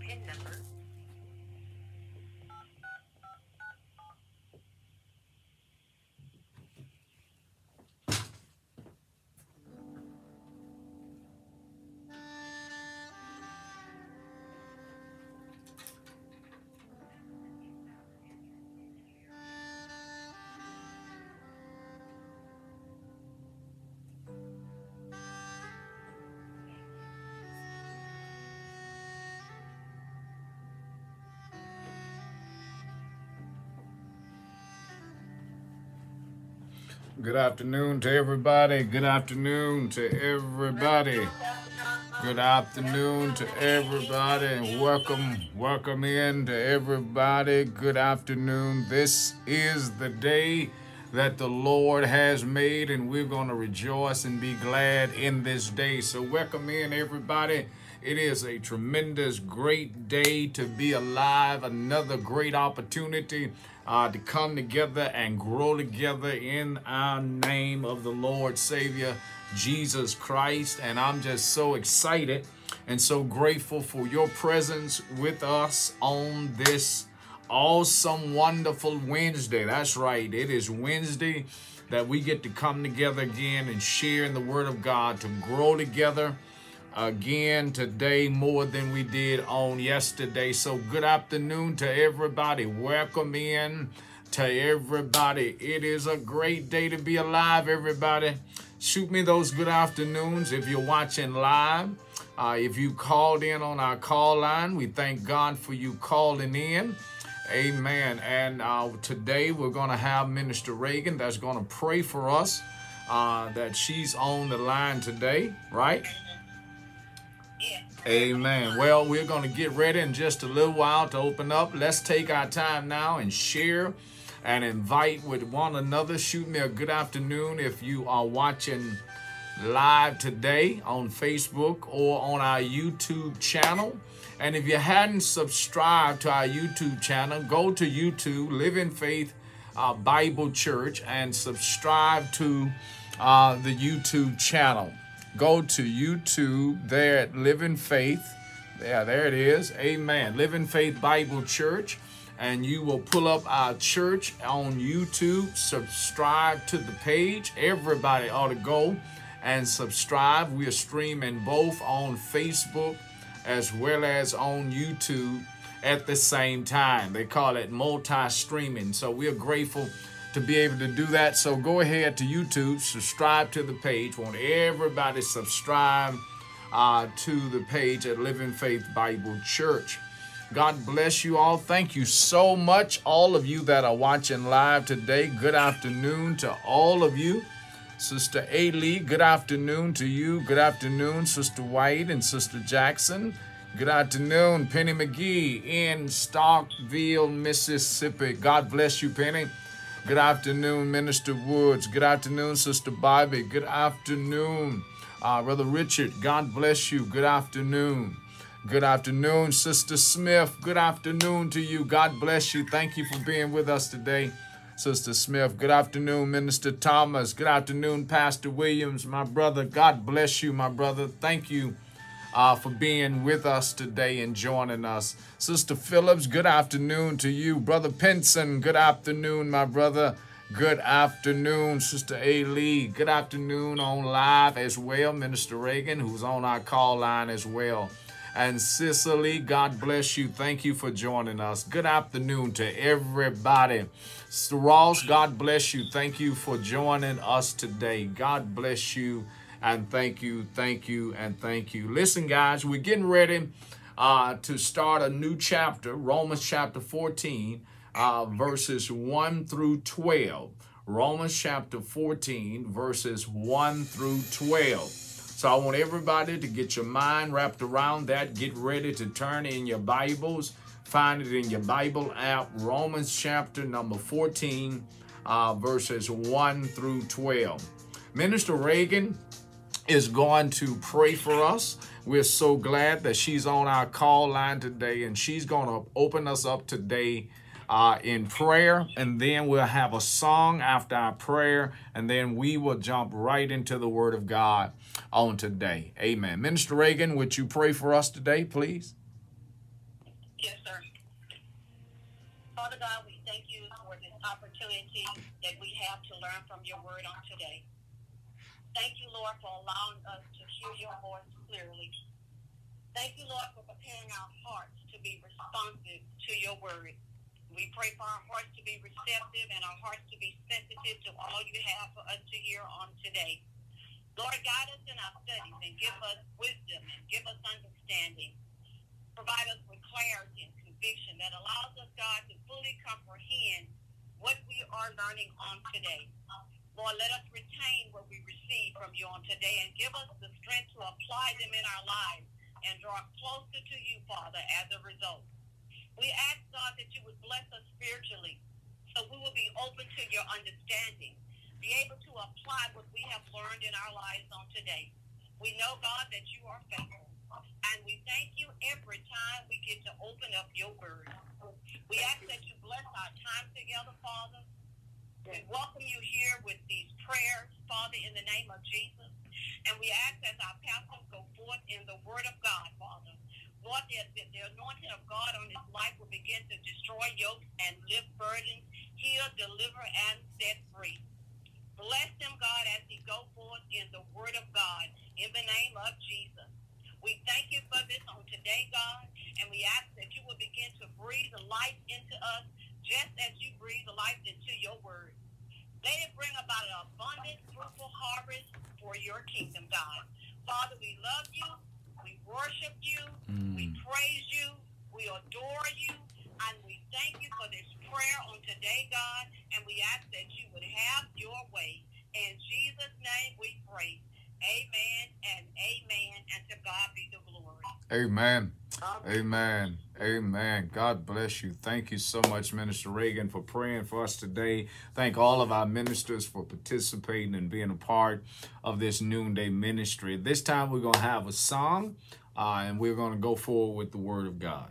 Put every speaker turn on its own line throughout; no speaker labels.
PIN number.
Good afternoon to everybody. Good afternoon to everybody. Good afternoon to everybody welcome, welcome in to everybody. Good afternoon. This is the day that the Lord has made and we're going to rejoice and be glad in this day. So welcome in everybody. It is a tremendous, great day to be alive. Another great opportunity uh, to come together and grow together in our name of the Lord Savior Jesus Christ. And I'm just so excited and so grateful for your presence with us on this awesome, wonderful Wednesday. That's right, it is Wednesday that we get to come together again and share in the Word of God to grow together again today more than we did on yesterday. So good afternoon to everybody. Welcome in to everybody. It is a great day to be alive, everybody. Shoot me those good afternoons if you're watching live. Uh, if you called in on our call line, we thank God for you calling in. Amen. And uh, today we're going to have Minister Reagan that's going to pray for us. Uh, that she's on the line today, right? Amen. Well, we're going to get ready in just a little while to open up. Let's take our time now and share and invite with one another. Shoot me a good afternoon if you are watching live today on Facebook or on our YouTube channel. And if you hadn't subscribed to our YouTube channel, go to YouTube, Living Faith uh, Bible Church, and subscribe to uh, the YouTube channel go to YouTube there at Living Faith. Yeah, there it is. Amen. Living Faith Bible Church. And you will pull up our church on YouTube. Subscribe to the page. Everybody ought to go and subscribe. We are streaming both on Facebook as well as on YouTube at the same time. They call it multi-streaming. So we are grateful to be able to do that. So go ahead to YouTube, subscribe to the page. Want everybody subscribe uh, to the page at Living Faith Bible Church. God bless you all. Thank you so much, all of you that are watching live today. Good afternoon to all of you. Sister A. Lee, good afternoon to you. Good afternoon, Sister White and Sister Jackson. Good afternoon, Penny McGee in Starkville, Mississippi. God bless you, Penny. Good afternoon, Minister Woods. Good afternoon, Sister Bobby. Good afternoon, uh, Brother Richard. God bless you. Good afternoon. Good afternoon, Sister Smith. Good afternoon to you. God bless you. Thank you for being with us today, Sister Smith. Good afternoon, Minister Thomas. Good afternoon, Pastor Williams, my brother. God bless you, my brother. Thank you uh, for being with us today and joining us. Sister Phillips, good afternoon to you. Brother Pinson, good afternoon, my brother. Good afternoon, Sister A. Lee. Good afternoon on live as well, Minister Reagan, who's on our call line as well. And Cicely, God bless you. Thank you for joining us. Good afternoon to everybody. Ross, God bless you. Thank you for joining us today. God bless you and thank you, thank you, and thank you. Listen, guys, we're getting ready uh, to start a new chapter, Romans chapter 14, uh, verses 1 through 12. Romans chapter 14, verses 1 through 12. So I want everybody to get your mind wrapped around that. Get ready to turn in your Bibles. Find it in your Bible app, Romans chapter number 14, uh, verses 1 through 12. Minister Reagan is going to pray for us. We're so glad that she's on our call line today and she's going to open us up today uh, in prayer. And then we'll have a song after our prayer. And then we will jump right into the word of God on today. Amen. Minister Reagan, would you pray for us today, please?
Yes, sir. Father God, we thank you for this opportunity that we have to learn from your word on today. Thank you, Lord, for allowing us to hear your voice clearly. Thank you, Lord, for preparing our hearts to be responsive to your word. We pray for our hearts to be receptive and our hearts to be sensitive to all you have for us to hear on today. Lord, guide us in our studies and give us wisdom and give us understanding. Provide us with clarity and conviction that allows us, God, to fully comprehend what we are learning on today. Lord, let us retain what we receive from you on today and give us the strength to apply them in our lives and draw closer to you, Father, as a result. We ask, God, that you would bless us spiritually so we will be open to your understanding, be able to apply what we have learned in our lives on today. We know, God, that you are faithful. And we thank you every time we get to open up your word. We ask that you bless our time together, Father. We welcome you here with these prayers, Father, in the name of Jesus. And we ask as our pastors go forth in the word of God, Father. Lord, that the, the anointing of God on his life will begin to destroy yokes and lift burdens, heal, deliver, and set free. Bless him, God, as he go forth in the word of God, in the name of Jesus. We thank you for this on today, God, and we ask that you will begin to breathe life into us just as you breathe life into your word. Let it bring about an abundant, fruitful harvest for your kingdom, God. Father, we love you. We worship you. Mm. We praise you. We adore you. And we thank you for this prayer on today, God. And we ask that you would have your way. In Jesus' name we pray. Amen and amen. And to God be the glory.
Amen. Amen. Amen. God bless you. Thank you so much, Minister Reagan, for praying for us today. Thank all of our ministers for participating and being a part of this noonday ministry. This time we're going to have a song uh, and we're going to go forward with the word of God.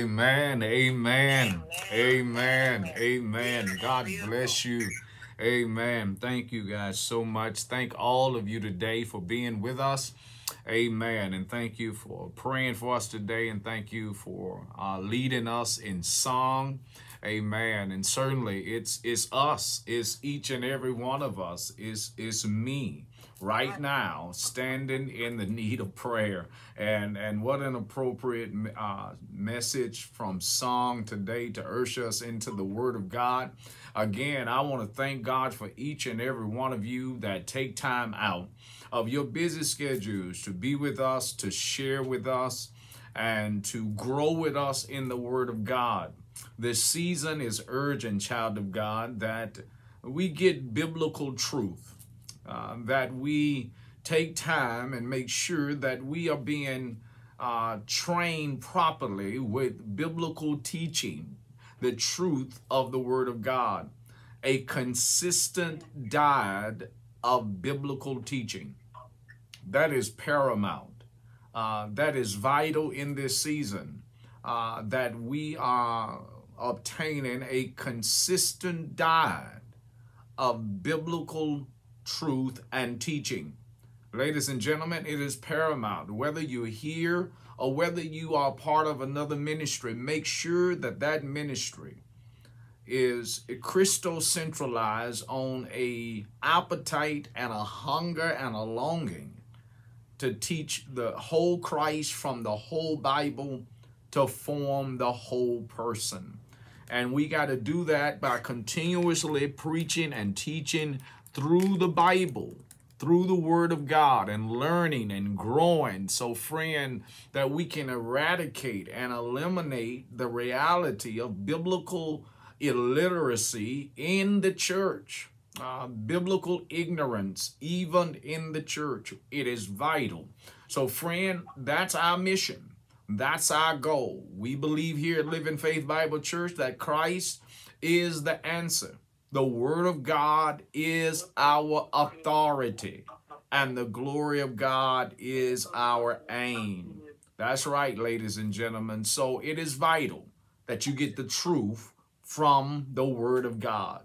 Amen. Amen. Amen. Amen. God bless you. Amen. Thank you guys so much. Thank all of you today for being with us. Amen. And thank you for praying for us today. And thank you for uh, leading us in song. Amen. And certainly it's it's us. It's each and every one of us. It's, it's me right now standing in the need of prayer. And and what an appropriate uh, message from song today to usher us into the word of god. Again i want to thank god for each and every one of you that take time out of your busy schedules to be with us to share with us and to grow with us in the word of god. This season is urgent child of god that we get biblical truth uh, that we take time and make sure that we are being uh, trained properly with biblical teaching, the truth of the Word of God, a consistent diet of biblical teaching. That is paramount. Uh, that is vital in this season, uh, that we are obtaining a consistent diet of biblical truth, and teaching. Ladies and gentlemen, it is paramount. Whether you're here or whether you are part of another ministry, make sure that that ministry is crystal centralized on a appetite and a hunger and a longing to teach the whole Christ from the whole Bible to form the whole person. And we got to do that by continuously preaching and teaching through the Bible, through the Word of God, and learning and growing. So, friend, that we can eradicate and eliminate the reality of biblical illiteracy in the church, uh, biblical ignorance, even in the church. It is vital. So, friend, that's our mission. That's our goal. We believe here at Living Faith Bible Church that Christ is the answer. The Word of God is our authority, and the glory of God is our aim. That's right, ladies and gentlemen. So it is vital that you get the truth from the Word of God.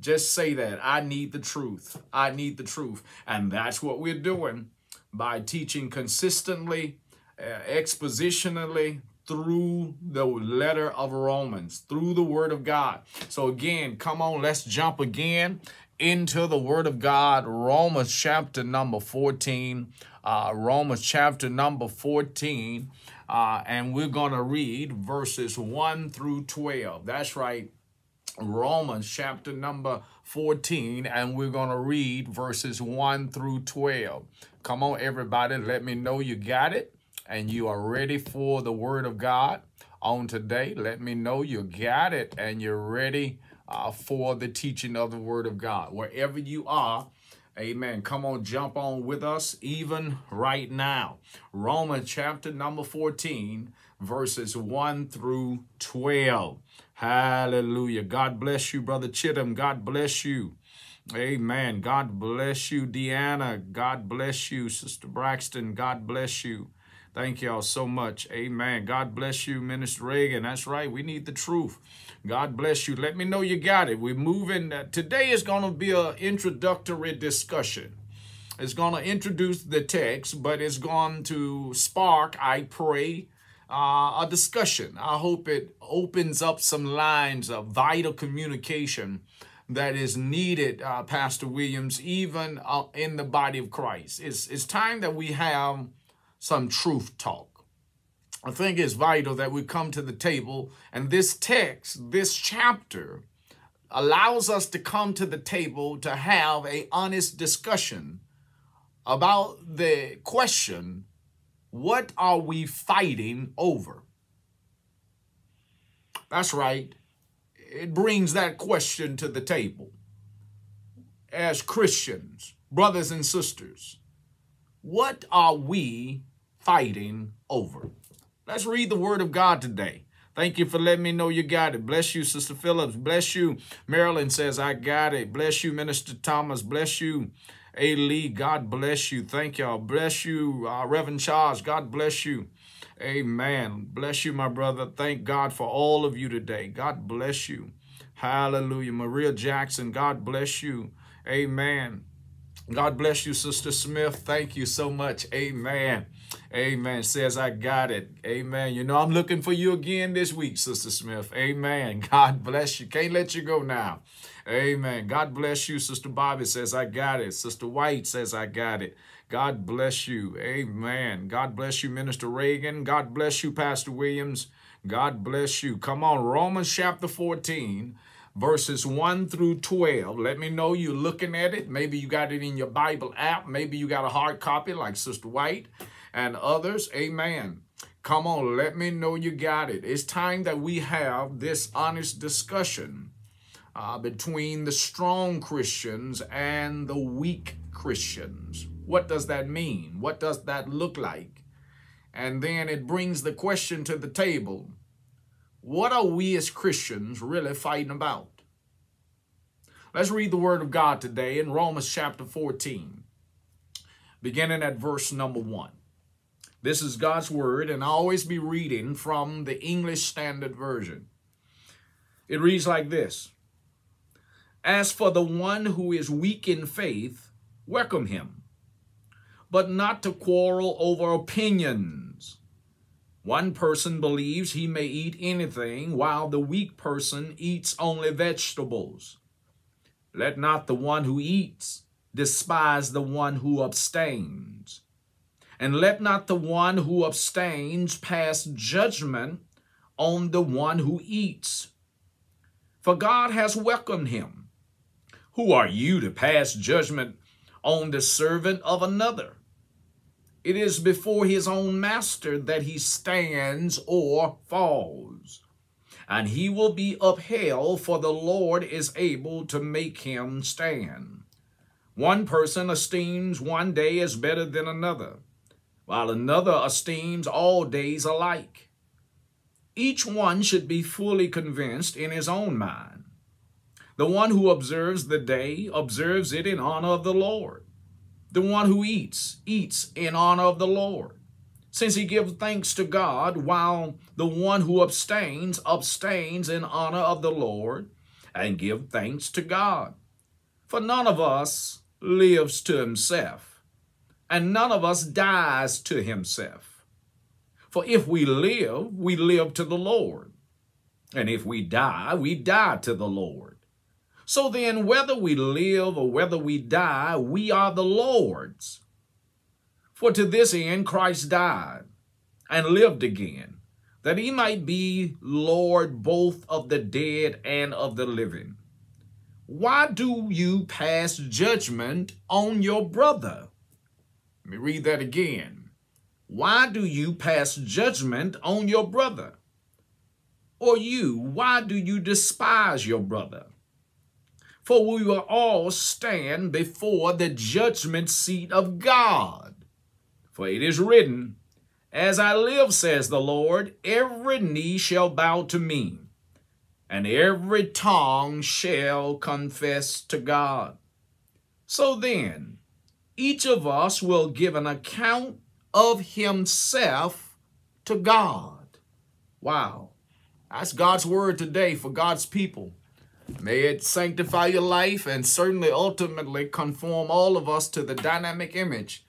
Just say that. I need the truth. I need the truth. And that's what we're doing by teaching consistently, uh, expositionally, through the letter of Romans, through the Word of God. So, again, come on, let's jump again into the Word of God. Romans chapter number 14. Uh, Romans chapter number 14. Uh, and we're going to read verses 1 through 12. That's right. Romans chapter number 14, and we're going to read verses 1 through 12. Come on, everybody, let me know you got it and you are ready for the Word of God on today. Let me know you got it and you're ready uh, for the teaching of the Word of God. Wherever you are, Amen. Come on, jump on with us even right now. Romans chapter number 14, verses 1 through 12. Hallelujah. God bless you, Brother Chittum. God bless you. Amen. God bless you, Deanna. God bless you, Sister Braxton. God bless you. Thank y'all so much. Amen. God bless you, Minister Reagan. That's right. We need the truth. God bless you. Let me know you got it. We're moving. Uh, today is going to be an introductory discussion. It's going to introduce the text, but it's going to spark, I pray, uh, a discussion. I hope it opens up some lines of vital communication that is needed, uh, Pastor Williams, even uh, in the body of Christ. It's, it's time that we have some truth talk. I think it's vital that we come to the table and this text, this chapter, allows us to come to the table to have a honest discussion about the question, what are we fighting over? That's right. It brings that question to the table. As Christians, brothers and sisters, what are we fighting over. Let's read the word of God today. Thank you for letting me know you got it. Bless you, Sister Phillips. Bless you. Marilyn says, I got it. Bless you, Minister Thomas. Bless you, A. Lee. God bless you. Thank y'all. Bless you, uh, Reverend Charles. God bless you. Amen. Bless you, my brother. Thank God for all of you today. God bless you. Hallelujah. Maria Jackson, God bless you. Amen. God bless you, Sister Smith. Thank you so much. Amen. Amen. Says, I got it. Amen. You know, I'm looking for you again this week, Sister Smith. Amen. God bless you. Can't let you go now. Amen. God bless you. Sister Bobby says, I got it. Sister White says, I got it. God bless you. Amen. God bless you, Minister Reagan. God bless you, Pastor Williams. God bless you. Come on, Romans chapter 14 verses 1 through 12. Let me know you're looking at it. Maybe you got it in your Bible app. Maybe you got a hard copy like Sister White and others. Amen. Come on, let me know you got it. It's time that we have this honest discussion uh, between the strong Christians and the weak Christians. What does that mean? What does that look like? And then it brings the question to the table what are we as Christians really fighting about? Let's read the Word of God today in Romans chapter 14, beginning at verse number 1. This is God's Word, and I'll always be reading from the English Standard Version. It reads like this As for the one who is weak in faith, welcome him, but not to quarrel over opinions. One person believes he may eat anything, while the weak person eats only vegetables. Let not the one who eats despise the one who abstains. And let not the one who abstains pass judgment on the one who eats. For God has welcomed him. Who are you to pass judgment on the servant of another? It is before his own master that he stands or falls and he will be upheld, for the Lord is able to make him stand. One person esteems one day as better than another, while another esteems all days alike. Each one should be fully convinced in his own mind. The one who observes the day observes it in honor of the Lord. The one who eats, eats in honor of the Lord since he gives thanks to God, while the one who abstains, abstains in honor of the Lord and give thanks to God. For none of us lives to himself, and none of us dies to himself. For if we live, we live to the Lord. And if we die, we die to the Lord. So then, whether we live or whether we die, we are the Lord's. For to this end Christ died and lived again, that he might be Lord both of the dead and of the living. Why do you pass judgment on your brother? Let me read that again. Why do you pass judgment on your brother? Or you, why do you despise your brother? For we will all stand before the judgment seat of God. For it is written, As I live, says the Lord, every knee shall bow to me, and every tongue shall confess to God. So then, each of us will give an account of himself to God. Wow. That's God's word today for God's people. May it sanctify your life and certainly ultimately conform all of us to the dynamic image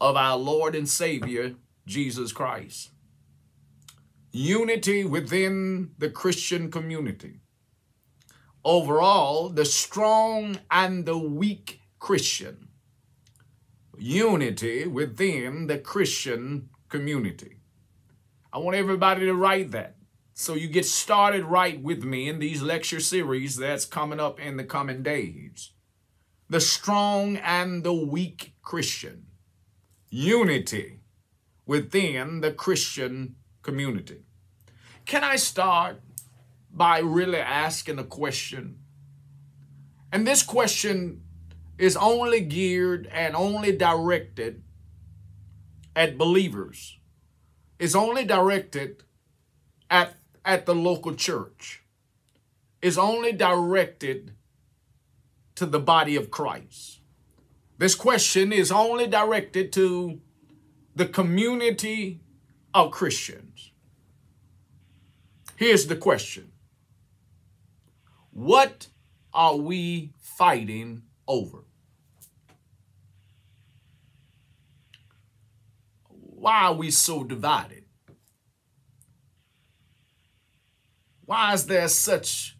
of our Lord and Savior, Jesus Christ. Unity within the Christian community. Overall, the strong and the weak Christian. Unity within the Christian community. I want everybody to write that. So you get started right with me in these lecture series that's coming up in the coming days. The strong and the weak Christian unity within the Christian community. Can I start by really asking a question? And this question is only geared and only directed at believers. It's only directed at, at the local church. It's only directed to the body of Christ. This question is only directed to the community of Christians. Here's the question. What are we fighting over? Why are we so divided? Why is there such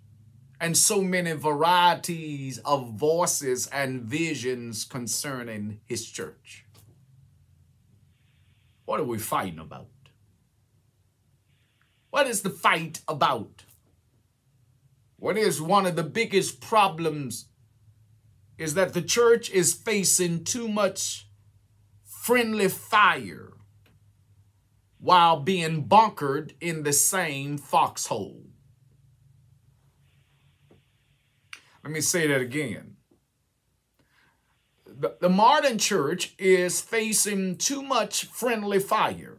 and so many varieties of voices and visions concerning his church. What are we fighting about? What is the fight about? What is one of the biggest problems is that the church is facing too much friendly fire while being bunkered in the same foxhole. Let me say that again. The, the modern church is facing too much friendly fire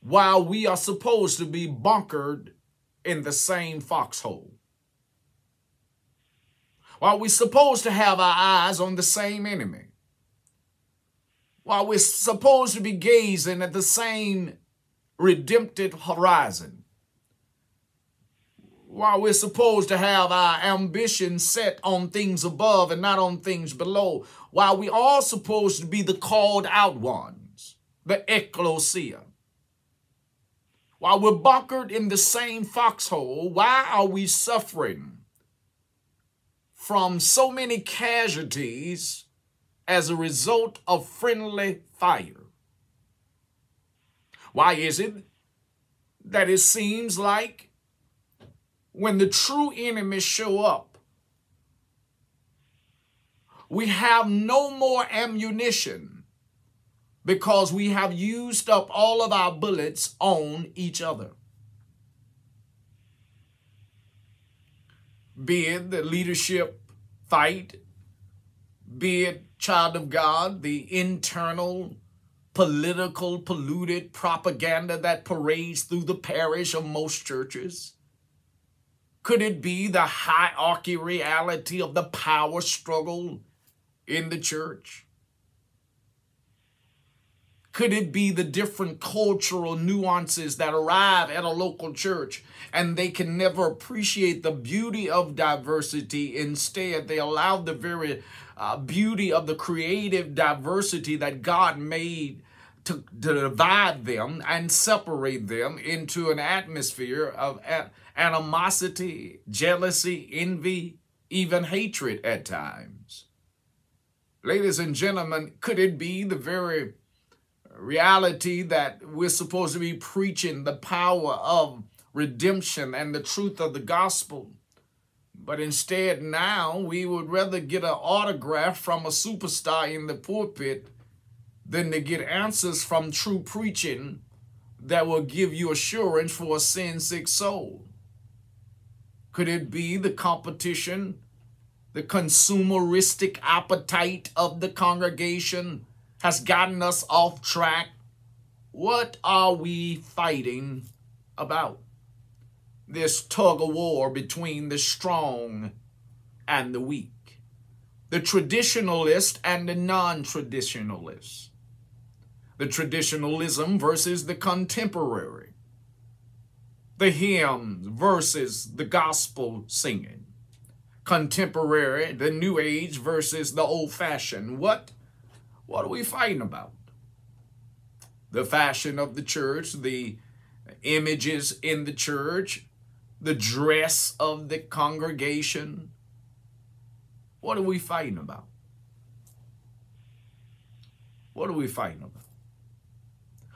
while we are supposed to be bunkered in the same foxhole. While we're supposed to have our eyes on the same enemy. While we're supposed to be gazing at the same redemptive horizon While we're supposed to have our ambition set on things above and not on things below. While we are supposed to be the called out ones, the ecclesia. While we're bunkered in the same foxhole, why are we suffering from so many casualties as a result of friendly fire? Why is it that it seems like when the true enemies show up, we have no more ammunition because we have used up all of our bullets on each other. Be it the leadership fight, be it child of God, the internal political polluted propaganda that parades through the parish of most churches? Could it be the hierarchy reality of the power struggle in the church? Could it be the different cultural nuances that arrive at a local church and they can never appreciate the beauty of diversity? Instead, they allow the very uh, beauty of the creative diversity that God made to, to divide them and separate them into an atmosphere of animosity, jealousy, envy, even hatred at times. Ladies and gentlemen, could it be the very reality that we're supposed to be preaching the power of redemption and the truth of the gospel? But instead, now we would rather get an autograph from a superstar in the pulpit than to get answers from true preaching that will give you assurance for a sin sick soul. Could it be the competition, the consumeristic appetite of the congregation has gotten us off track? What are we fighting about? This tug of war between the strong and the weak, the traditionalist and the non traditionalist, the traditionalism versus the contemporary, the hymns versus the gospel singing. Contemporary, the new age versus the old fashioned. What, what are we fighting about? The fashion of the church, the images in the church, the dress of the congregation. What are we fighting about? What are we fighting about?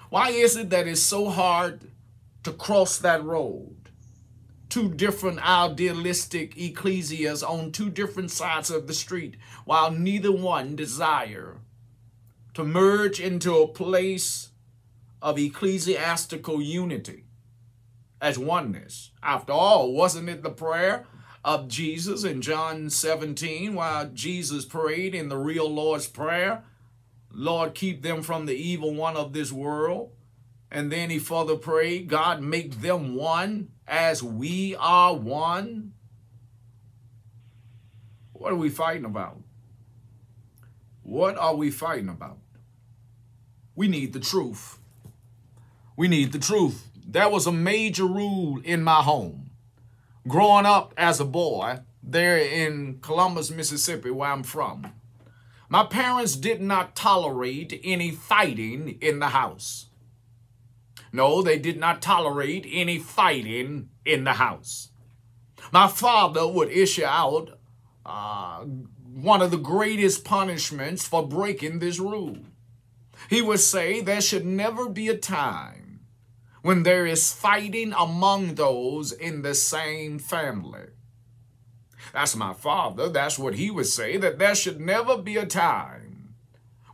Why is it that it's so hard to cross that road. Two different idealistic ecclesias on two different sides of the street, while neither one desire to merge into a place of ecclesiastical unity as oneness. After all, wasn't it the prayer of Jesus in John 17 while Jesus prayed in the real Lord's Prayer? Lord, keep them from the evil one of this world. And then he further prayed, God, make them one as we are one. What are we fighting about? What are we fighting about? We need the truth. We need the truth. That was a major rule in my home. Growing up as a boy there in Columbus, Mississippi, where I'm from, my parents did not tolerate any fighting in the house. No, they did not tolerate any fighting in the house. My father would issue out uh, one of the greatest punishments for breaking this rule. He would say there should never be a time when there is fighting among those in the same family. That's my father. That's what he would say, that there should never be a time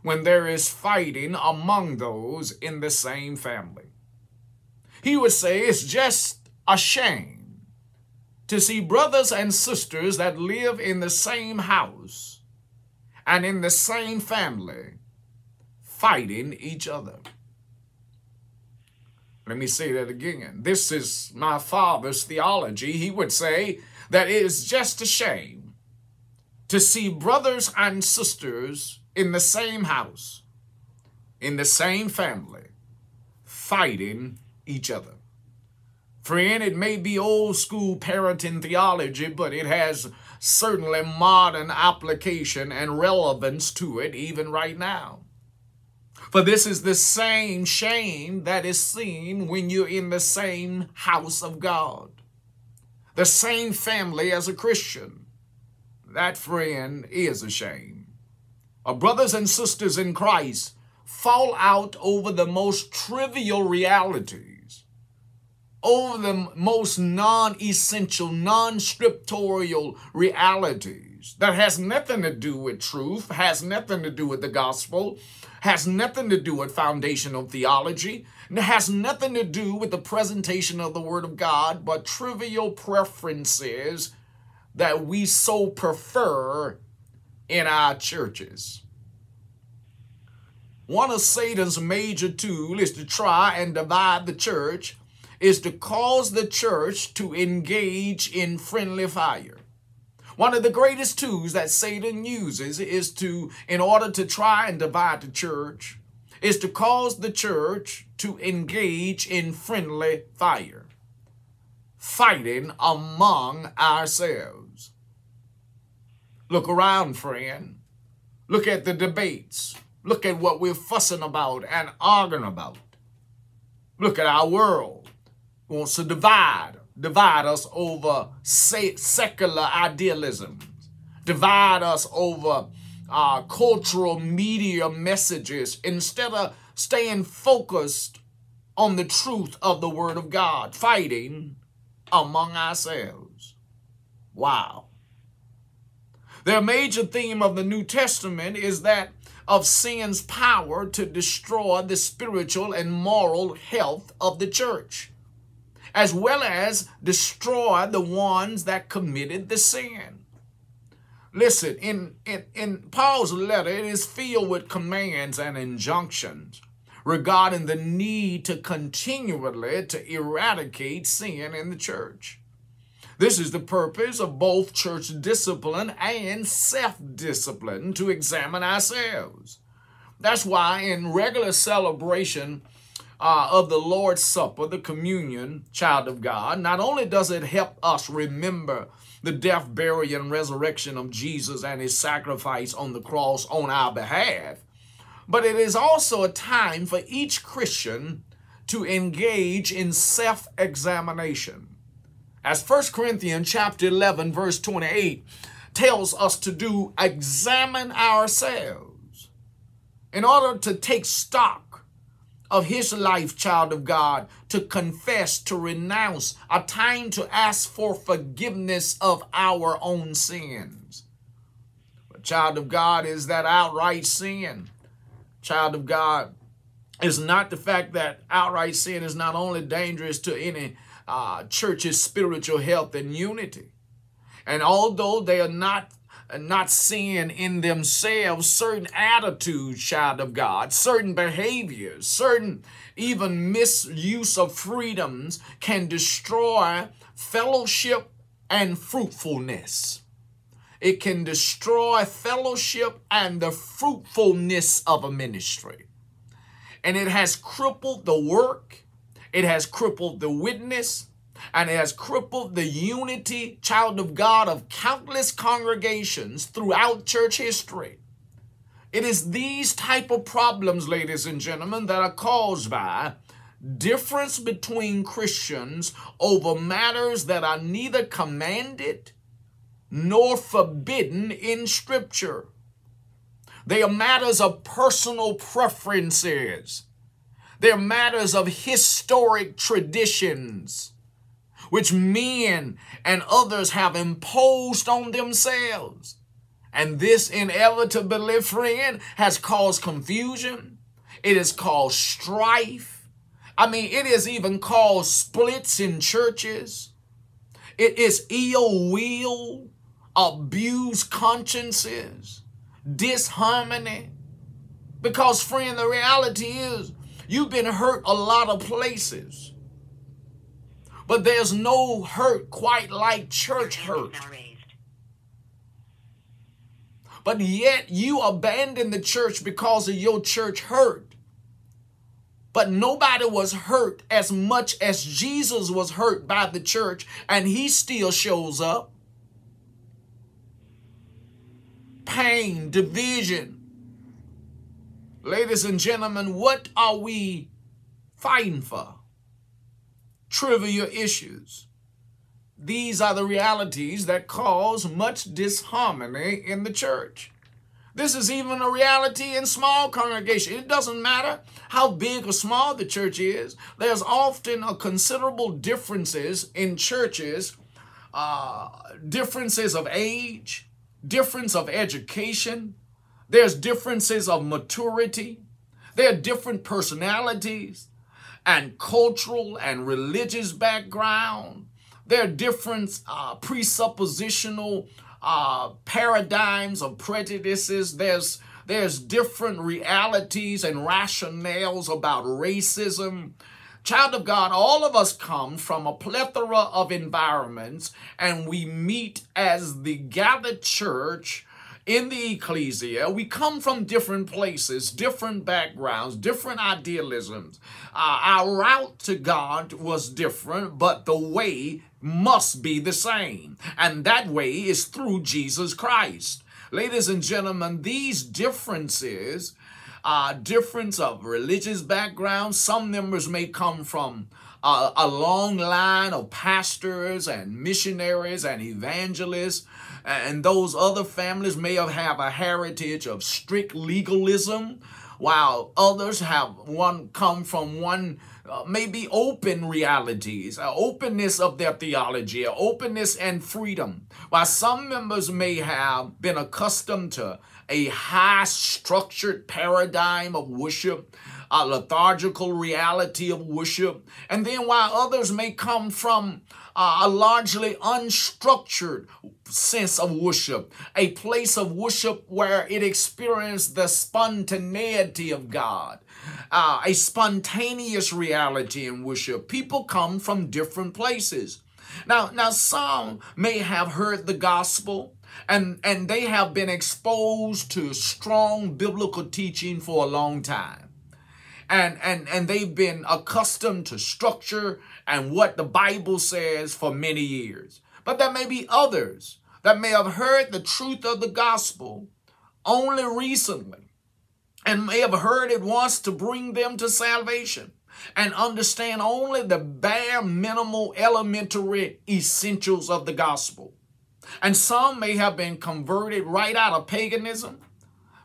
when there is fighting among those in the same family he would say it's just a shame to see brothers and sisters that live in the same house and in the same family fighting each other. Let me say that again. This is my father's theology. He would say that it is just a shame to see brothers and sisters in the same house, in the same family, fighting each other. Friend, it may be old school parenting theology, but it has certainly modern application and relevance to it even right now. For this is the same shame that is seen when you're in the same house of God, the same family as a Christian. That friend is a shame. Our brothers and sisters in Christ fall out over the most trivial realities, over the most non-essential, non-scriptorial realities that has nothing to do with truth, has nothing to do with the gospel, has nothing to do with foundational theology, has nothing to do with the presentation of the Word of God, but trivial preferences that we so prefer in our churches. One of Satan's major tools is to try and divide the church, is to cause the church to engage in friendly fire. One of the greatest tools that Satan uses is to, in order to try and divide the church, is to cause the church to engage in friendly fire, fighting among ourselves. Look around, friend. Look at the debates. Look at what we're fussing about and arguing about. Look at our world. It wants to divide divide us over secular idealisms, divide us over uh, cultural media messages instead of staying focused on the truth of the Word of God, fighting among ourselves. Wow. The major theme of the New Testament is that of sin's power to destroy the spiritual and moral health of the church as well as destroy the ones that committed the sin. Listen, in, in, in Paul's letter, it is filled with commands and injunctions regarding the need to continually to eradicate sin in the church. This is the purpose of both church discipline and self-discipline to examine ourselves. That's why in regular celebration uh, of the Lord's Supper, the communion, child of God, not only does it help us remember the death, burial, and resurrection of Jesus and his sacrifice on the cross on our behalf, but it is also a time for each Christian to engage in self-examination. As 1 Corinthians chapter 11, verse 28 tells us to do, examine ourselves in order to take stock of his life, child of God, to confess, to renounce, a time to ask for forgiveness of our own sins. But child of God is that outright sin. Child of God is not the fact that outright sin is not only dangerous to any uh, church's spiritual health and unity. And although they are not not seeing in themselves certain attitudes, child of God, certain behaviors, certain even misuse of freedoms can destroy fellowship and fruitfulness. It can destroy fellowship and the fruitfulness of a ministry. And it has crippled the work. It has crippled the witness and it has crippled the unity, child of God, of countless congregations throughout church history. It is these type of problems, ladies and gentlemen, that are caused by difference between Christians over matters that are neither commanded nor forbidden in Scripture. They are matters of personal preferences. They're matters of historic traditions which men and others have imposed on themselves. And this inevitably, friend, has caused confusion. It has caused strife. I mean, it has even caused splits in churches. It is ill will, abused consciences, disharmony. Because, friend, the reality is you've been hurt a lot of places. But there's no hurt quite like church hurt. But yet you abandon the church because of your church hurt. but nobody was hurt as much as Jesus was hurt by the church, and he still shows up. Pain, division. Ladies and gentlemen, what are we fighting for? Trivial issues. These are the realities that cause much disharmony in the church. This is even a reality in small congregations. It doesn't matter how big or small the church is. There's often a considerable differences in churches, uh, differences of age, difference of education. There's differences of maturity. There are different personalities and cultural and religious background. There are different uh, presuppositional uh, paradigms of prejudices. There's there's different realities and rationales about racism. Child of God, all of us come from a plethora of environments and we meet as the gathered church in the ecclesia. We come from different places, different backgrounds, different idealisms. Uh, our route to God was different, but the way must be the same. And that way is through Jesus Christ. Ladies and gentlemen, these differences uh, difference of religious background. Some members may come from uh, a long line of pastors and missionaries and evangelists. And those other families may have, a heritage of strict legalism, while others have one come from one uh, maybe open realities, uh, openness of their theology, openness and freedom. While some members may have been accustomed to a high structured paradigm of worship, a liturgical reality of worship, and then while others may come from a largely unstructured sense of worship, a place of worship where it experienced the spontaneity of God, uh, a spontaneous reality in worship. People come from different places. Now, now some may have heard the gospel and, and they have been exposed to strong biblical teaching for a long time. And, and, and they've been accustomed to structure and what the Bible says for many years. But there may be others that may have heard the truth of the gospel only recently and may have heard it once to bring them to salvation and understand only the bare minimal elementary essentials of the gospel. And some may have been converted right out of paganism,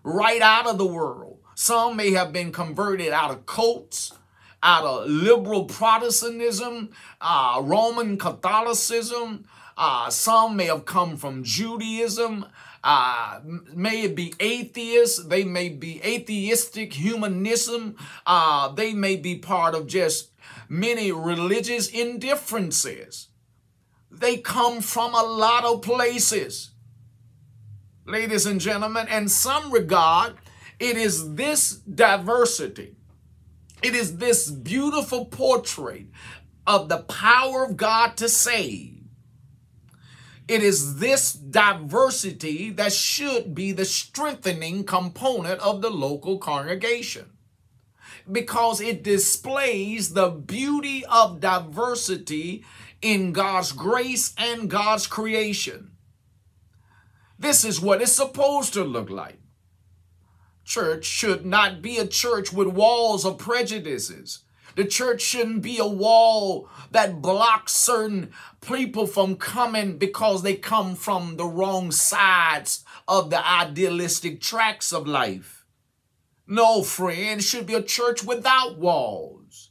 right out of the world. Some may have been converted out of cults, out of liberal Protestantism, uh, Roman Catholicism. Uh, some may have come from Judaism. Uh, may it be atheists. They may be atheistic humanism. Uh, they may be part of just many religious indifferences. They come from a lot of places. Ladies and gentlemen, in some regard, it is this diversity, it is this beautiful portrait of the power of God to save. It is this diversity that should be the strengthening component of the local congregation because it displays the beauty of diversity in God's grace and God's creation. This is what it's supposed to look like. Church should not be a church with walls of prejudices. The church shouldn't be a wall that blocks certain people from coming because they come from the wrong sides of the idealistic tracks of life. No, friend, it should be a church without walls.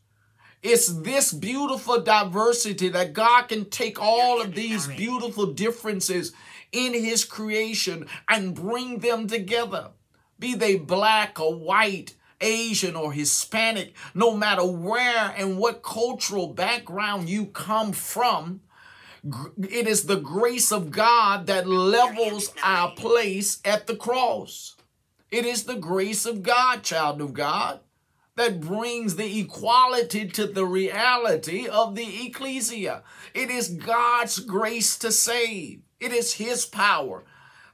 It's this beautiful diversity that God can take all of these beautiful differences in his creation and bring them together. Be they black or white, Asian or Hispanic, no matter where and what cultural background you come from, it is the grace of God that levels our place at the cross. It is the grace of God, child of God that brings the equality to the reality of the ecclesia. It is God's grace to save. It is his power.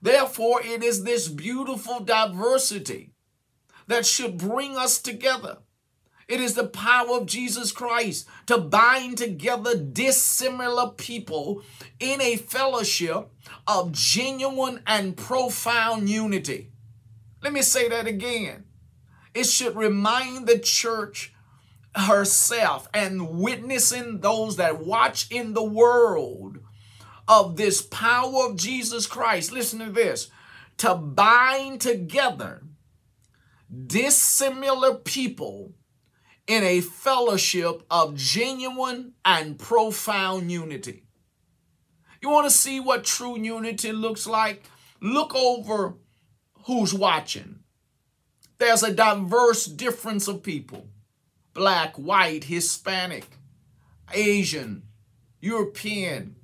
Therefore, it is this beautiful diversity that should bring us together. It is the power of Jesus Christ to bind together dissimilar people in a fellowship of genuine and profound unity. Let me say that again. It should remind the church herself and witnessing those that watch in the world of this power of Jesus Christ. Listen to this to bind together dissimilar people in a fellowship of genuine and profound unity. You want to see what true unity looks like? Look over who's watching. There's a diverse difference of people black, white, Hispanic, Asian, European,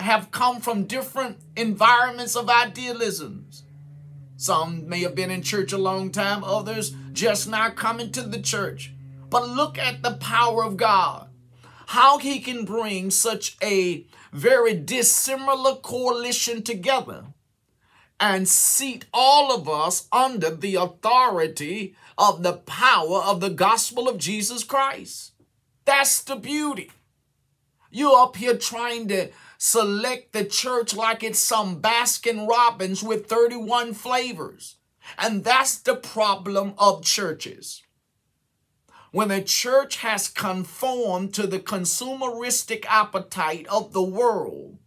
have come from different environments of idealisms. Some may have been in church a long time, others just now coming to the church. But look at the power of God. How he can bring such a very dissimilar coalition together and seat all of us under the authority of the power of the gospel of Jesus Christ. That's the beauty. You're up here trying to select the church like it's some Baskin Robbins with 31 flavors. And that's the problem of churches. When the church has conformed to the consumeristic appetite of the world,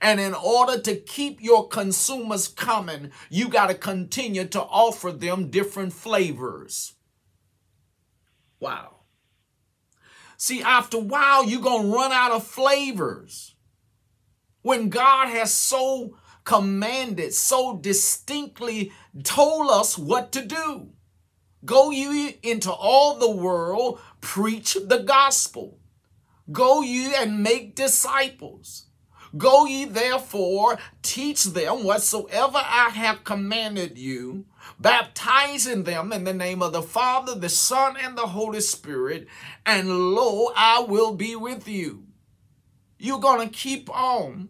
and in order to keep your consumers coming, you got to continue to offer them different flavors. Wow. See, after a while, you're going to run out of flavors. When God has so commanded, so distinctly told us what to do. Go ye into all the world, preach the gospel. Go ye and make disciples. Go ye therefore, teach them whatsoever I have commanded you, baptizing them in the name of the Father, the Son, and the Holy Spirit, and lo, I will be with you. You're going to keep on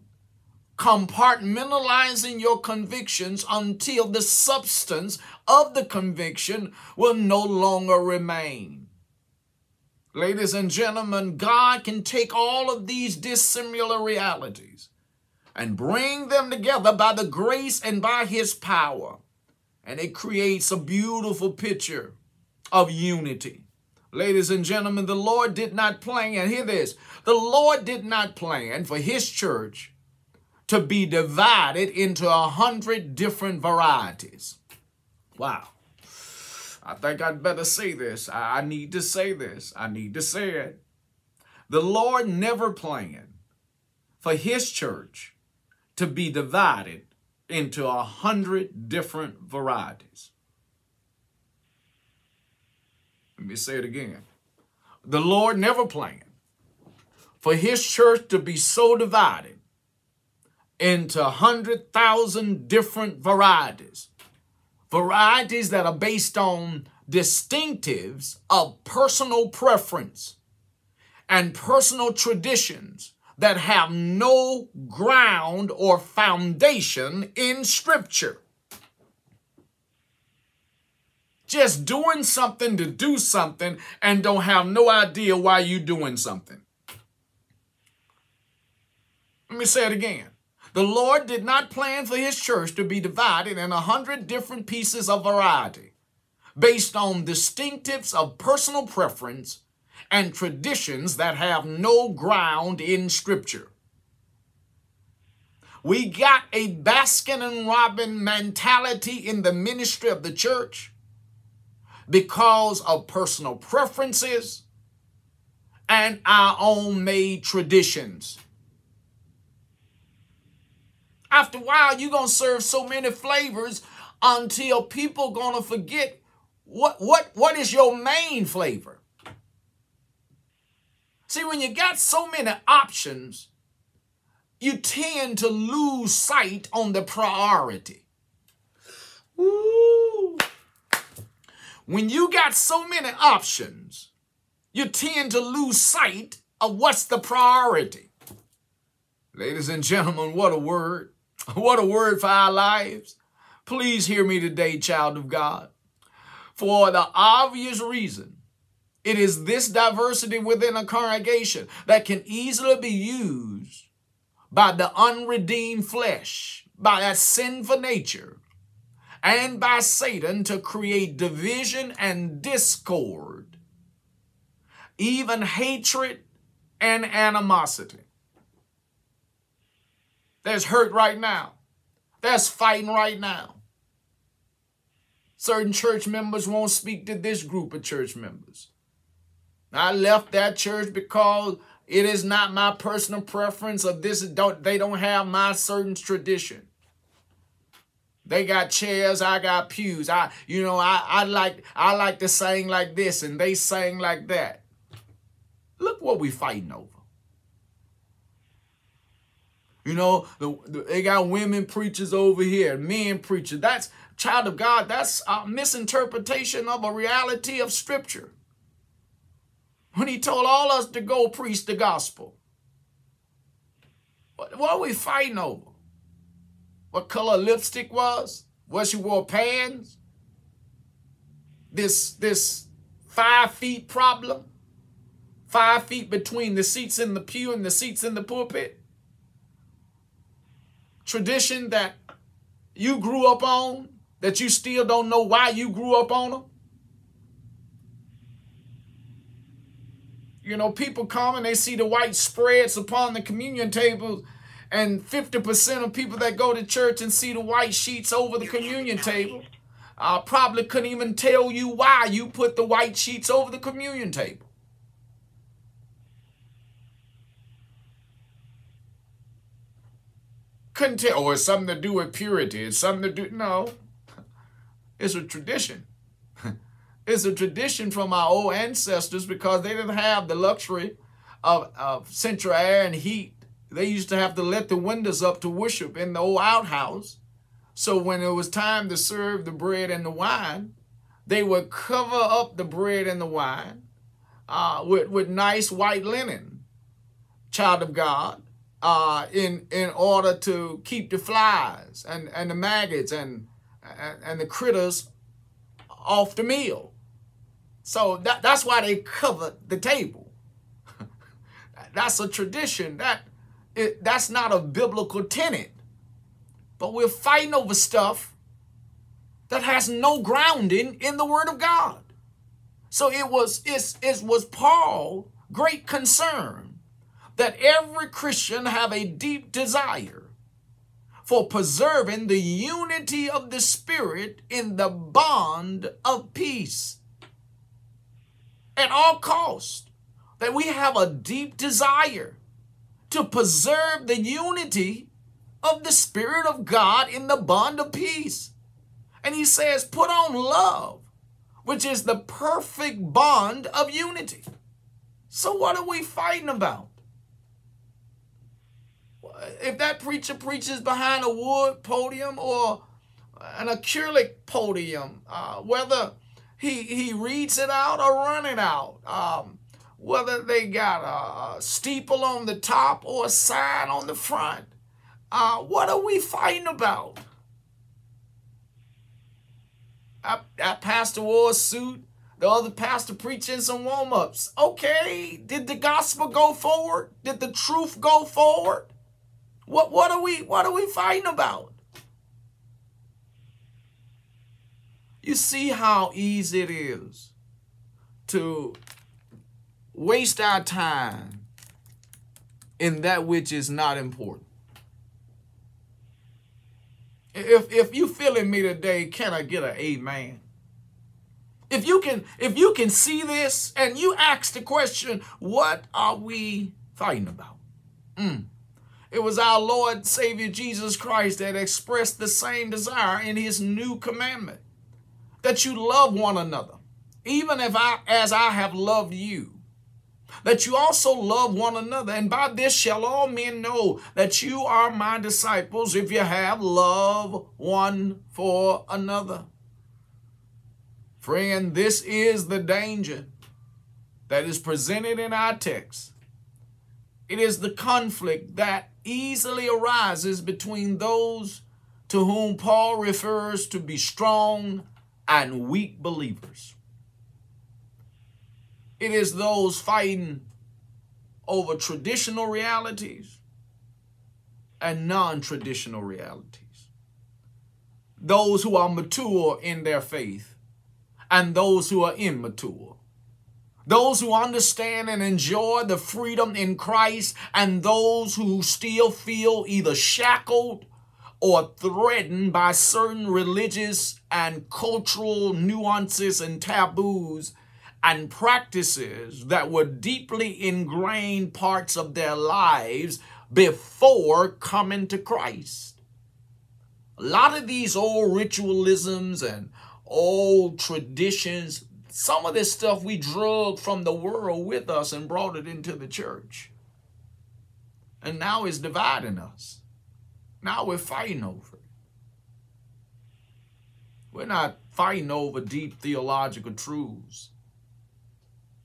compartmentalizing your convictions until the substance of the conviction will no longer remain. Ladies and gentlemen, God can take all of these dissimilar realities and bring them together by the grace and by his power. And it creates a beautiful picture of unity. Ladies and gentlemen, the Lord did not plan, and hear this, the Lord did not plan for his church to be divided into a hundred different varieties. Wow. I think I'd better say this. I need to say this. I need to say it. The Lord never planned for his church to be divided into a hundred different varieties. Let me say it again. The Lord never planned for his church to be so divided into 100,000 different varieties. Varieties that are based on distinctives of personal preference and personal traditions that have no ground or foundation in Scripture. Just doing something to do something and don't have no idea why you're doing something. Let me say it again. The Lord did not plan for his church to be divided in a hundred different pieces of variety based on distinctives of personal preference and traditions that have no ground in Scripture. We got a Baskin and Robin mentality in the ministry of the church because of personal preferences and our own made traditions. After a while, you're going to serve so many flavors until people going to forget what, what, what is your main flavor. See, when you got so many options, you tend to lose sight on the priority. Ooh. When you got so many options, you tend to lose sight of what's the priority. Ladies and gentlemen, what a word. What a word for our lives. Please hear me today, child of God. For the obvious reason It is this diversity within a congregation that can easily be used by the unredeemed flesh, by that sinful nature, and by Satan to create division and discord, even hatred and animosity. There's hurt right now. There's fighting right now. Certain church members won't speak to this group of church members. I left that church because it is not my personal preference of this don't they don't have my certain tradition. They got chairs, I got pews. I you know, I, I like I like to sing like this and they sing like that. Look what we fighting over. You know, the, the, they got women preachers over here, men preachers. That's child of God. That's a misinterpretation of a reality of Scripture. When He told all us to go preach the gospel, what, what are we fighting over? What color lipstick was? What she wore pants? This this five feet problem? Five feet between the seats in the pew and the seats in the pulpit? Tradition that you grew up on that you still don't know why you grew up on them? You know, people come and they see the white spreads upon the communion tables, and 50% of people that go to church and see the white sheets over the communion table uh, probably couldn't even tell you why you put the white sheets over the communion table. Couldn't or it's something to do with purity. It's something to do, no. It's a tradition. it's a tradition from our old ancestors because they didn't have the luxury of, of central air and heat. They used to have to let the windows up to worship in the old outhouse. So when it was time to serve the bread and the wine, they would cover up the bread and the wine uh, with, with nice white linen, child of God uh, in in order to keep the flies and, and the maggots and, and, and the critters off the meal. So that, that's why they covered the table. that's a tradition. That it, that's not a biblical tenet. But we're fighting over stuff that has no grounding in the Word of God. So it was it's, it was Paul great concern that every Christian have a deep desire for preserving the unity of the Spirit in the bond of peace. At all cost, that we have a deep desire to preserve the unity of the Spirit of God in the bond of peace. And he says, put on love, which is the perfect bond of unity. So what are we fighting about? If that preacher preaches behind a wood podium or an acrylic podium, uh, whether he he reads it out or run it out, um, whether they got a, steeple on the top or a sign on the front, uh, what are we fighting about? That pastor wore a suit. The other pastor preaching some warm-ups. Okay, did the gospel go forward? Did the truth go forward? What what are we what are we fighting about? You see how easy it is to waste our time in that which is not important. If if you feeling me today, can I get an amen? If you can if you can see this and you ask the question, what are we fighting about? Mm. It was our Lord Savior Jesus Christ that expressed the same desire in his new commandment that you love one another, even if I, as I have loved you. That you also love one another, and by this shall all men know that you are my disciples if you have love one for another. Friend, this is the danger that is presented in our text. It is the conflict that easily arises between those to whom Paul refers to be strong and weak believers. It is those fighting over traditional realities and non traditional realities. Those who are mature in their faith and those who are immature. Those who understand and enjoy the freedom in Christ and those who still feel either shackled or threatened by certain religious and cultural nuances and taboos and practices that were deeply ingrained parts of their lives before coming to Christ. A lot of these old ritualisms and old traditions, some of this stuff we drug from the world with us and brought it into the church. And now it's dividing us. Now we're fighting over it. We're not fighting over deep theological truths.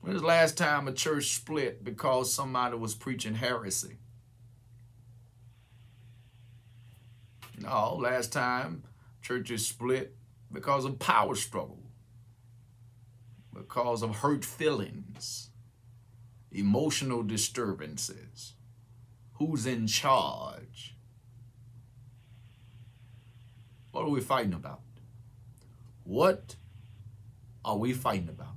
When was the last time a church split because somebody was preaching heresy? No, last time churches split because of power struggle, because of hurt feelings, emotional disturbances, who's in charge. What are we fighting about? What are we fighting about?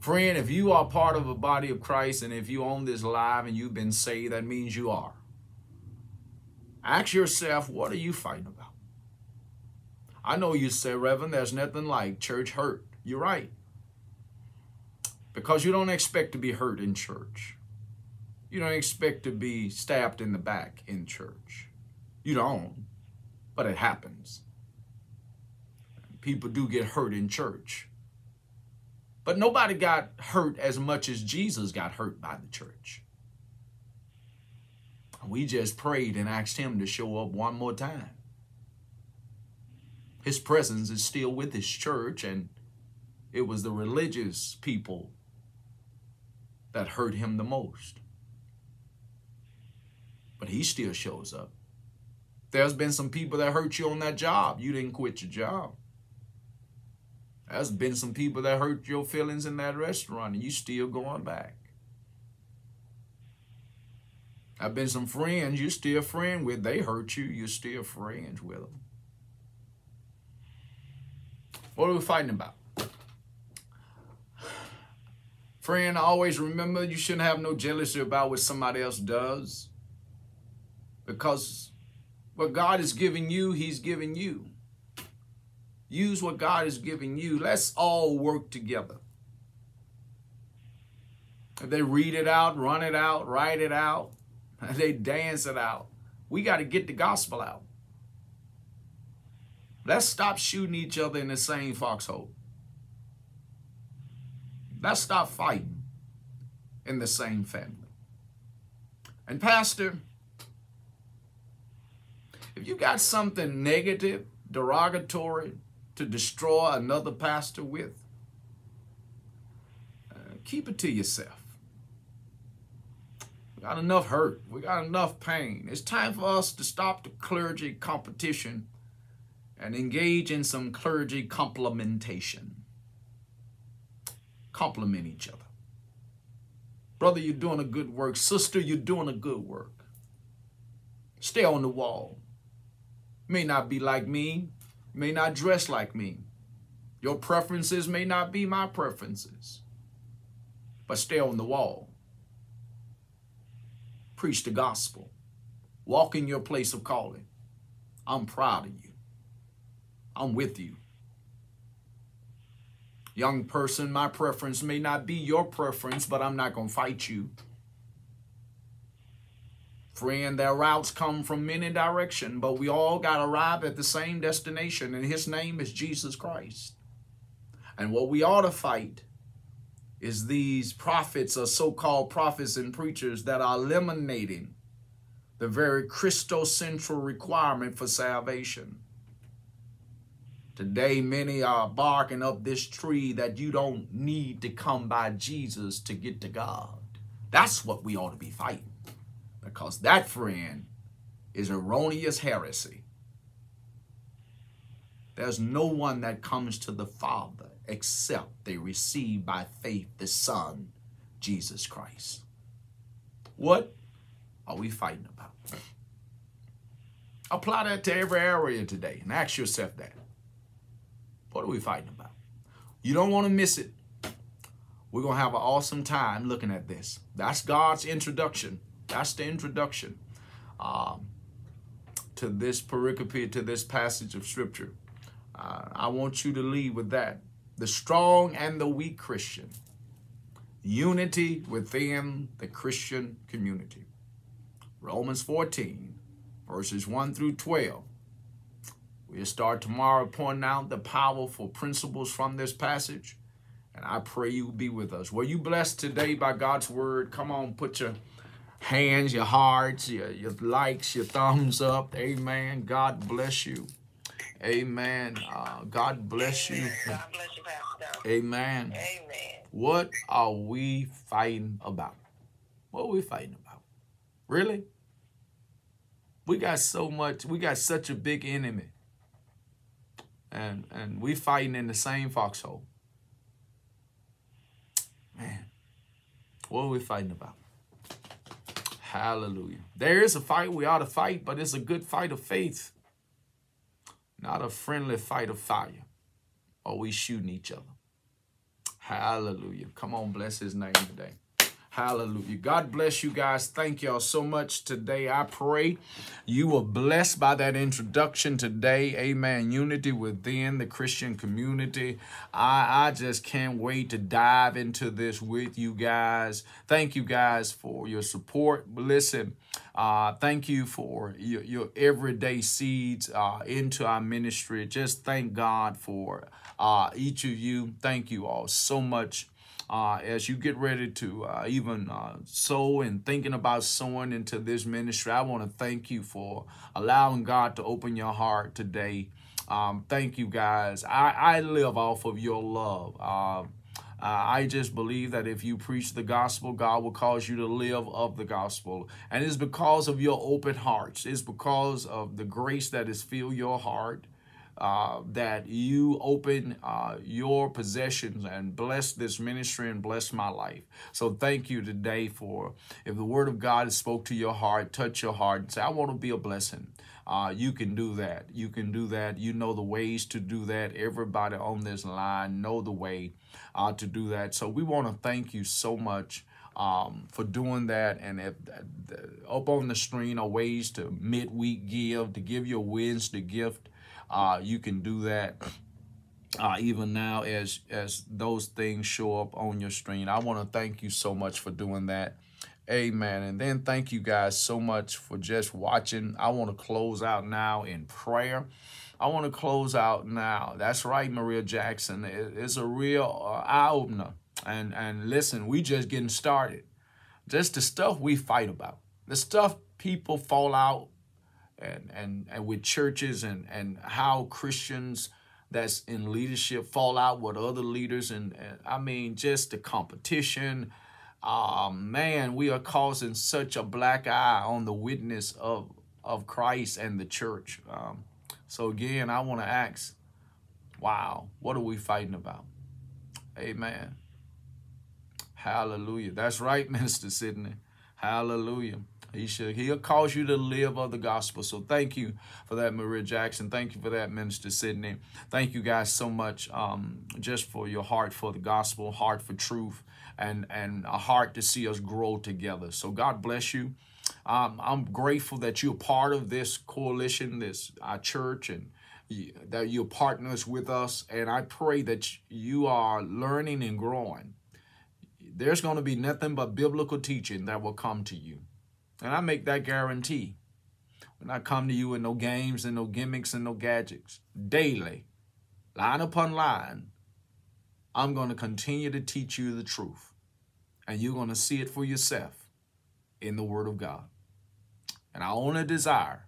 Friend, if you are part of a body of Christ and if you own this live and you've been saved, that means you are. Ask yourself, what are you fighting about? I know you say, Reverend, there's nothing like church hurt. You're right. Because you don't expect to be hurt in church. You don't expect to be stabbed in the back in church. You don't, but it happens. People do get hurt in church. But nobody got hurt as much as Jesus got hurt by the church. We just prayed and asked him to show up one more time. His presence is still with his church, and it was the religious people that hurt him the most. But he still shows up. There's been some people that hurt you on that job. You didn't quit your job. There's been some people that hurt your feelings in that restaurant, and you still going back. I've been some friends you're still friend with. They hurt you, you're still friends with them. What are we fighting about? Friend, always remember you shouldn't have no jealousy about what somebody else does. Because what God is giving you, He's giving you. Use what God is giving you. Let's all work together. If they read it out, run it out, write it out, They dance it out. We got to get the gospel out. Let's stop shooting each other in the same foxhole. Let's stop fighting in the same family. And Pastor, if you got something negative, derogatory to destroy another pastor with, uh, keep it to yourself We got enough hurt. We got enough pain. It's time for us to stop the clergy competition and engage in some clergy complementation. Compliment each other. Brother, you're doing a good work. Sister, you're doing a good work. Stay on the wall. May not be like me, may not dress like me. Your preferences may not be my preferences. But stay on the wall preach the gospel. Walk in your place of calling. I'm proud of you. I'm with you. Young person, my preference may not be your preference, but I'm not going to fight you. Friend, their routes come from many directions, but we all got to arrive at the same destination, and his name is Jesus Christ. And what we ought to fight is these prophets or so-called prophets and preachers that are eliminating the very Christocentral requirement for salvation. Today, many are barking up this tree that you don't need to come by Jesus to get to God. That's what we ought to be fighting. Because that, friend, is erroneous heresy. There's no one that comes to the Father except they receive by faith the Son, Jesus Christ. What are we fighting about? Apply that to every area today and ask yourself that. What are we fighting about? You don't want to miss it. We're going to have an awesome time looking at this. That's God's introduction. That's the introduction um, to this pericope, to this passage of Scripture. Uh, I want you to leave with that. The strong and the weak Christian. Unity within the Christian community. Romans 14, verses 1 through 12. We'll start tomorrow pointing out the powerful principles from this passage. And I pray you be with us. Were you blessed today by God's word? Come on, put your hands, your hearts, your, your likes, your thumbs up. Amen. God bless you. Amen. Uh, God bless you.
God bless you, Pastor.
Amen.
Amen.
What are we fighting about? What are we fighting about? Really? We got so much, we got such a big enemy. And and we fighting in the same foxhole. Man, what are we fighting about? Hallelujah. There is a fight we ought to fight, but it's a good fight of faith, not a friendly fight of fire. Or we shooting each other. Hallelujah. Come on, bless his name today. Hallelujah. God bless you guys. Thank y'all so much today. I pray you were blessed by that introduction today. Amen. Unity within the Christian community. I, I just can't wait to dive into this with you guys. Thank you guys for your support. Listen, uh, thank you for your, your everyday seeds uh, into our ministry. Just thank God for uh, each of you. Thank you all so much uh, as you get ready to uh, even uh, sow and thinking about sowing into this ministry, I want to thank you for allowing God to open your heart today. Um, thank you, guys. I, I live off of your love. Uh, I just believe that if you preach the gospel, God will cause you to live of the gospel. And it's because of your open hearts. It's because of the grace that has filled your heart uh, that you open uh, your possessions and bless this ministry and bless my life. So thank you today for if the word of God spoke to your heart, touch your heart and say, I want to be a blessing. Uh, you can do that. You can do that. You know the ways to do that. Everybody on this line know the way uh, to do that. So we want to thank you so much um, for doing that. And if, uh, up on the screen are ways to midweek give, to give your Wednesday gift uh, you can do that uh, even now as as those things show up on your screen. I want to thank you so much for doing that. Amen. And then thank you guys so much for just watching. I want to close out now in prayer. I want to close out now. That's right, Maria Jackson. It's a real uh, eye opener. And and listen, we just getting started. Just the stuff we fight about, the stuff people fall out and, and, and with churches and, and how Christians that's in leadership fall out with other leaders. And, and I mean, just the competition. Uh, man, we are causing such a black eye on the witness of, of Christ and the church. Um, so again, I want to ask, wow, what are we fighting about? Amen. Hallelujah. That's right, Minister Sidney. Hallelujah. He should. He'll cause you to live of the gospel. So thank you for that, Maria Jackson. Thank you for that, Minister Sidney. Thank you guys so much um, just for your heart for the gospel, heart for truth, and, and a heart to see us grow together. So God bless you. Um, I'm grateful that you're part of this coalition, this our church, and that you're partners with us. And I pray that you are learning and growing. There's going to be nothing but biblical teaching that will come to you. And I make that guarantee. When I come to you with no games and no gimmicks and no gadgets, daily, line upon line, I'm going to continue to teach you the truth. And you're going to see it for yourself in the Word of God. And our only desire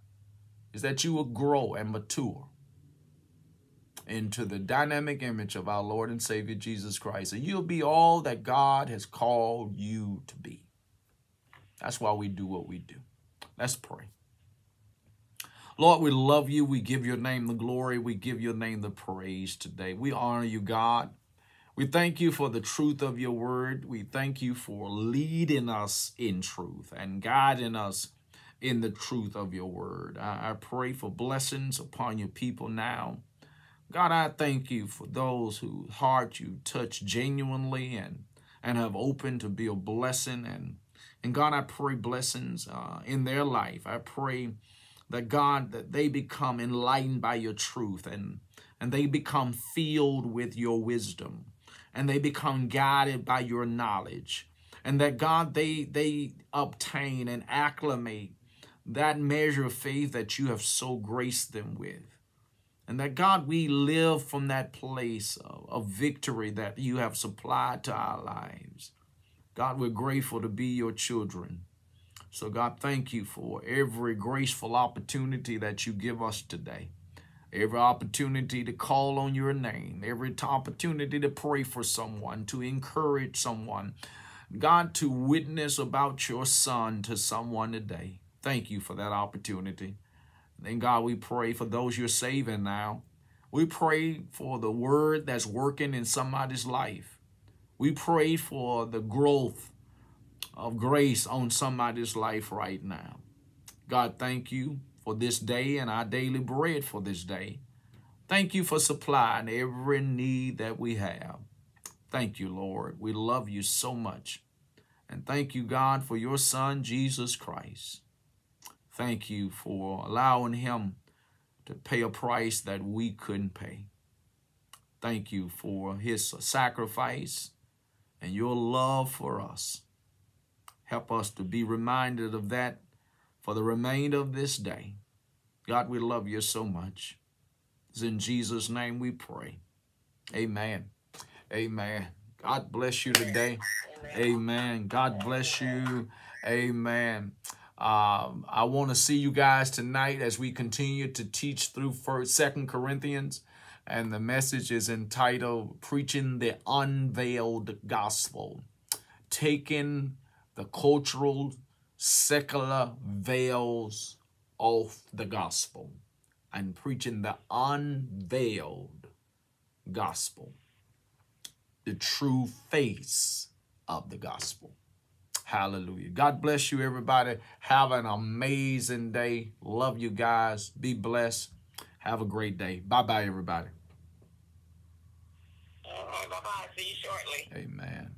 is that you will grow and mature into the dynamic image of our Lord and Savior Jesus Christ. And you'll be all that God has called you to be. That's why we do what we do. Let's pray. Lord, we love you. We give your name the glory. We give your name the praise today. We honor you, God. We thank you for the truth of your word. We thank you for leading us in truth and guiding us in the truth of your word. I, I pray for blessings upon your people now. God, I thank you for those whose heart you touch genuinely and, and have opened to be a blessing. And, and God, I pray blessings uh, in their life. I pray that God, that they become enlightened by your truth and, and they become filled with your wisdom and they become guided by your knowledge. And that God, they, they obtain and acclimate that measure of faith that you have so graced them with. And that God, we live from that place of, of, victory that you have supplied to our lives. God, we're grateful to be your children. So, God, thank you for every graceful opportunity that you give us today. Every opportunity to call on your name, every opportunity to pray for someone, to encourage someone. God, to witness about your son to someone today. Thank you for that opportunity. And God, we pray for those you're saving now. We pray for the word that's working in somebody's life. We pray for the growth of grace on somebody's life right now. God, thank you for this day and our daily bread for this day. Thank you for supplying every need that we have. Thank you, Lord. We love you so much. And thank you, God, for your son, Jesus Christ. Thank you for allowing him to pay a price that we couldn't pay. Thank you for his sacrifice and your love for us. Help us to be reminded of that for the remainder of this day. God, we love you so much. It's in Jesus' name we pray. Amen. Amen. God bless you today. Amen. God bless you. Amen. Um, I want to see you guys tonight as we continue to teach through First, Second Corinthians, and the message is entitled "Preaching the Unveiled Gospel," taking the cultural, secular veils off the gospel and preaching the unveiled gospel, the true face of the gospel. Hallelujah. God bless you, everybody. Have an amazing day. Love you guys. Be blessed. Have a great day. Bye bye, everybody.
Uh, bye bye. See you shortly.
Amen.